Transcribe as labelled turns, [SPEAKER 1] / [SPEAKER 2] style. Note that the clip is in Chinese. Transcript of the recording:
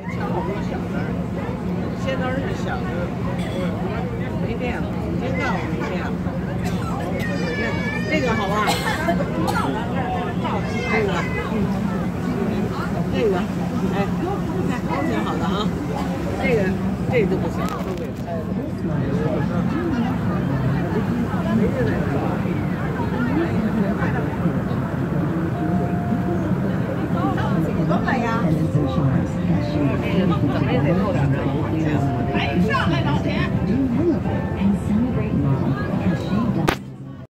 [SPEAKER 1] 抢好多小的，现在是小的，没电了，现在我没电了。这个好吧？这个，这个，哎，都挺好的啊。这个，这个就不行，都给拆了。没事的怎么也得露点头。哎，上来。